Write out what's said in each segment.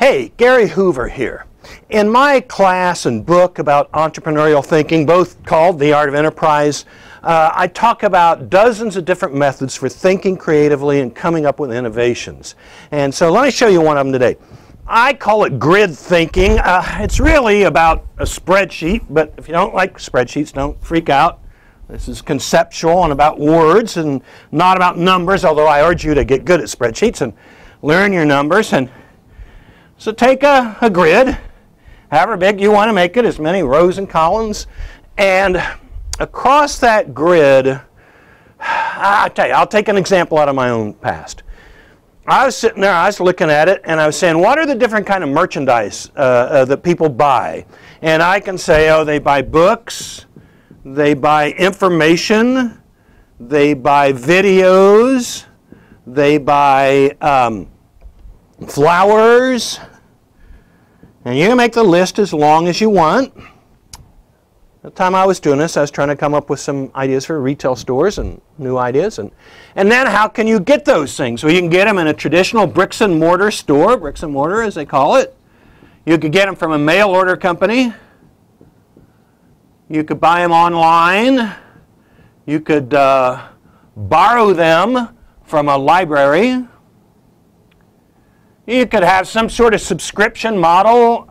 Hey, Gary Hoover here. In my class and book about entrepreneurial thinking, both called The Art of Enterprise, uh, I talk about dozens of different methods for thinking creatively and coming up with innovations. And so let me show you one of them today. I call it grid thinking. Uh, it's really about a spreadsheet, but if you don't like spreadsheets, don't freak out. This is conceptual and about words and not about numbers, although I urge you to get good at spreadsheets and learn your numbers. And so take a, a grid, however big you want to make it, as many rows and columns, and across that grid, I tell you, I'll take an example out of my own past. I was sitting there, I was looking at it, and I was saying, what are the different kind of merchandise uh, uh, that people buy? And I can say, oh, they buy books, they buy information, they buy videos, they buy um, flowers, and you can make the list as long as you want. The time I was doing this, I was trying to come up with some ideas for retail stores and new ideas. And, and then how can you get those things? Well, you can get them in a traditional bricks and mortar store, bricks and mortar as they call it. You could get them from a mail order company. You could buy them online. You could uh, borrow them from a library. You could have some sort of subscription model.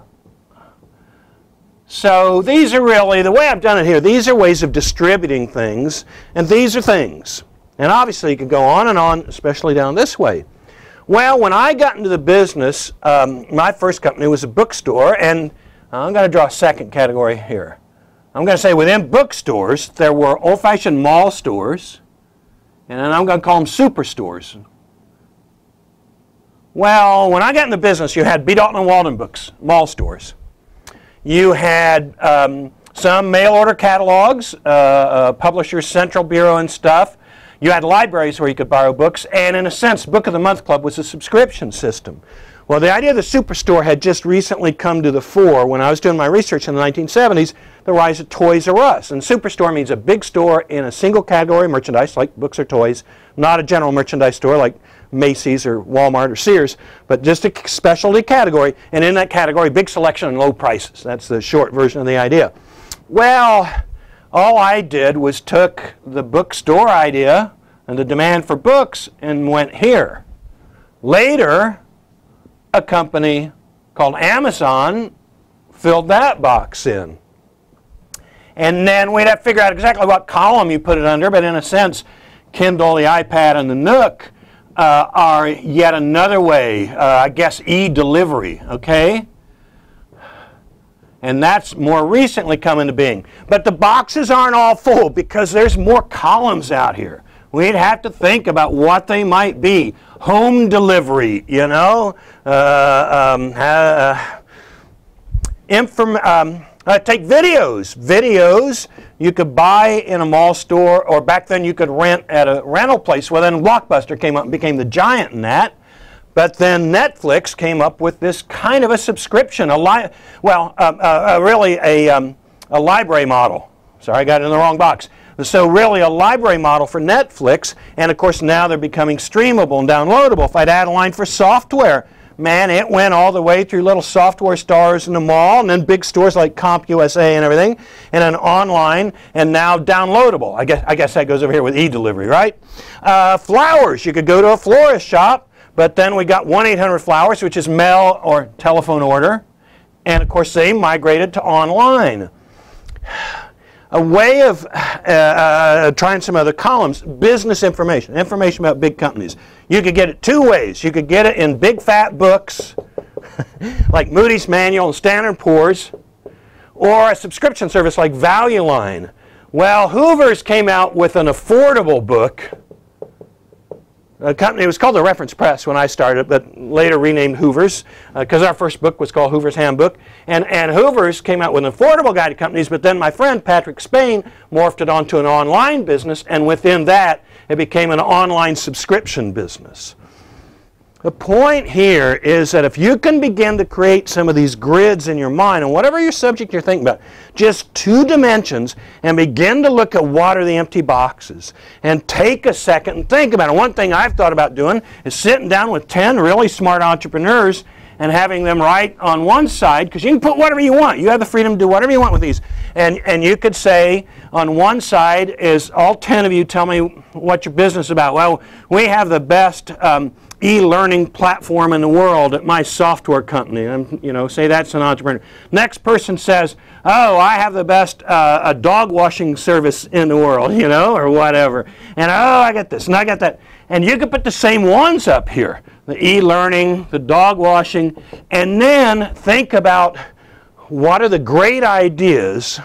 So these are really, the way I've done it here, these are ways of distributing things, and these are things. And obviously you could go on and on, especially down this way. Well, when I got into the business, um, my first company was a bookstore, and I'm going to draw a second category here. I'm going to say within bookstores, there were old-fashioned mall stores, and then I'm going to call them superstores. Well, when I got in the business, you had B. Dalton and Waldenbooks, mall stores. You had um, some mail order catalogs, uh, uh, Publishers Central Bureau and stuff. You had libraries where you could borrow books, and in a sense, Book of the Month Club was a subscription system. Well, the idea of the superstore had just recently come to the fore when I was doing my research in the 1970s, the rise of Toys R Us. And superstore means a big store in a single category of merchandise, like books or toys, not a general merchandise store like Macy's or Walmart or Sears, but just a specialty category. And in that category, big selection and low prices. That's the short version of the idea. Well, all I did was took the bookstore idea and the demand for books and went here. Later, a company called Amazon filled that box in. And then we'd have to figure out exactly what column you put it under, but in a sense, Kindle, the iPad, and the Nook uh, are yet another way, uh, I guess, e-delivery, okay? And that's more recently come into being. But the boxes aren't all full because there's more columns out here. We'd have to think about what they might be. Home delivery, you know? Uh, um, uh, inform, um, uh, take videos. Videos you could buy in a mall store, or back then you could rent at a rental place. Well, then Blockbuster came up and became the giant in that. But then Netflix came up with this kind of a subscription, a li- well, uh, uh, uh, really a, um, a library model. Sorry, I got it in the wrong box. So really a library model for Netflix, and of course now they're becoming streamable and downloadable. If I'd add a line for software, man, it went all the way through little software stores in the mall and then big stores like CompUSA and everything, and then online and now downloadable. I guess, I guess that goes over here with e-delivery, right? Uh, flowers, you could go to a florist shop, but then we got 1-800-Flowers, which is mail or telephone order, and of course they migrated to online a way of uh, uh, trying some other columns, business information, information about big companies. You could get it two ways. You could get it in big fat books like Moody's Manual and Standard Poor's, or a subscription service like Value Line. Well, Hoover's came out with an affordable book a company, it was called the Reference Press when I started, but later renamed Hoover's because uh, our first book was called Hoover's Handbook. And, and Hoover's came out with an affordable guide to companies, but then my friend Patrick Spain morphed it onto an online business, and within that, it became an online subscription business. The point here is that if you can begin to create some of these grids in your mind, and whatever your subject you're thinking about, just two dimensions, and begin to look at what are the empty boxes, and take a second and think about it. One thing I've thought about doing is sitting down with 10 really smart entrepreneurs and having them write on one side, because you can put whatever you want. You have the freedom to do whatever you want with these. And, and you could say on one side is all 10 of you tell me what your business about. Well, we have the best um, e-learning platform in the world at my software company. And, you know, say that's an entrepreneur. Next person says, oh, I have the best uh, a dog washing service in the world, you know, or whatever. And, oh, I got this and I got that. And you could put the same ones up here, the e-learning, the dog washing, and then think about what are the great ideas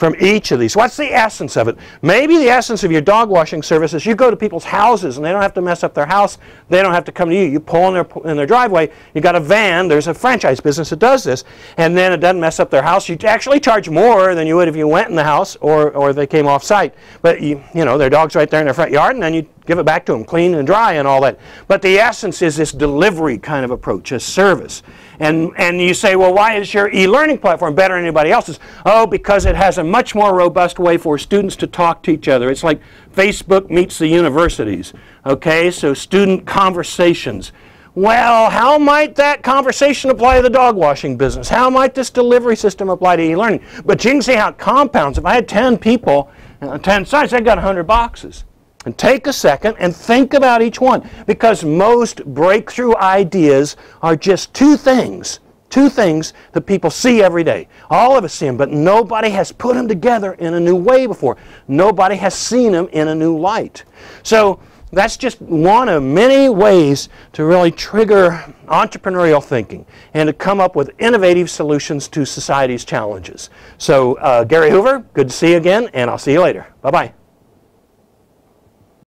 from each of these. What's the essence of it? Maybe the essence of your dog washing service is you go to people's houses and they don't have to mess up their house. They don't have to come to you. You pull in their, in their driveway. You got a van. There's a franchise business that does this. And then it doesn't mess up their house. You actually charge more than you would if you went in the house or, or they came off site. But, you, you know, their dog's right there in their front yard and then you give it back to them clean and dry and all that. But the essence is this delivery kind of approach, a service. And, and you say, well, why is your e-learning platform better than anybody else's? Oh, because it has a much more robust way for students to talk to each other. It's like Facebook meets the universities. Okay, so student conversations. Well, how might that conversation apply to the dog washing business? How might this delivery system apply to e-learning? But you can see how it compounds. If I had 10 people, uh, 10 sites, I got 100 boxes. And take a second and think about each one because most breakthrough ideas are just two things. Two things that people see every day. All of us see them, but nobody has put them together in a new way before. Nobody has seen them in a new light. So that's just one of many ways to really trigger entrepreneurial thinking and to come up with innovative solutions to society's challenges. So, uh, Gary Hoover, good to see you again, and I'll see you later. Bye bye.